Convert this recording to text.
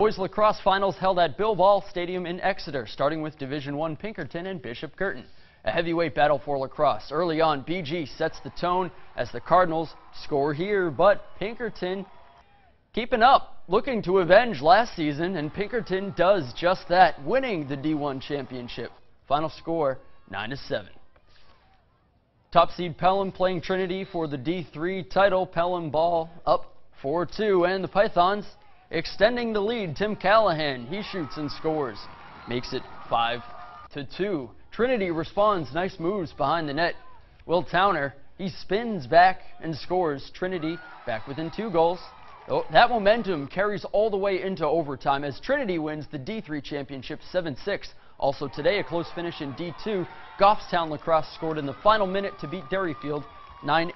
Boys lacrosse finals held at Bill Ball Stadium in Exeter, starting with Division One Pinkerton and Bishop Guertin. A heavyweight battle for lacrosse. Early on, BG sets the tone as the Cardinals score here, but Pinkerton keeping up, looking to avenge last season, and Pinkerton does just that, winning the D1 championship. Final score, 9 to 7. Top seed Pelham playing Trinity for the D3 title. Pelham ball up 4-2, and the Pythons Extending the lead, Tim Callahan, he shoots and scores. Makes it 5 to 2. Trinity responds, nice moves behind the net. Will Towner, he spins back and scores. Trinity back within two goals. Oh, that momentum carries all the way into overtime as Trinity wins the D3 championship 7-6. Also today, a close finish in D2. Goffstown Lacrosse scored in the final minute to beat Derryfield 9-8.